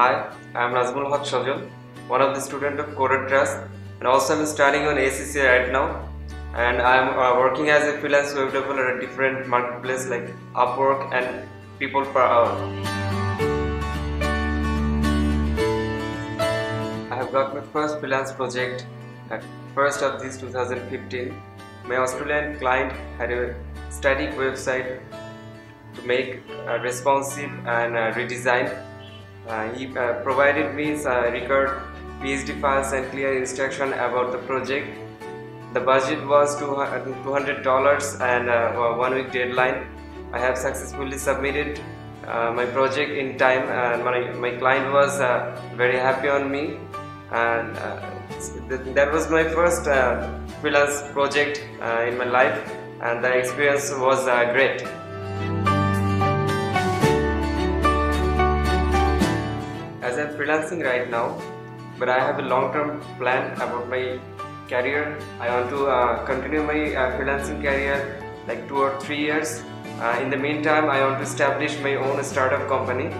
Hi, I am Nazmul Haque Sajol, one of the student of CodersTrust and also I'm studying on ACC right now and I am uh, working as a freelance web developer at different marketplace like Upwork and People Per Hour. I have got my first freelance project at first of this 2015. My Australian client had a static website to make uh, responsive and uh, redesign. Uh, he uh, provided me uh, record PSD files and clear instruction about the project. The budget was $200 and one week deadline. I have successfully submitted uh, my project in time and my, my client was uh, very happy on me and uh, th- that was my first freelance project in my life and the experience was great. As I'm freelancing right now, but I have a long-term plan about my career. I want to uh, continue my uh, freelancing career like two or three years. Uh, in the meantime, I want to establish my own startup company.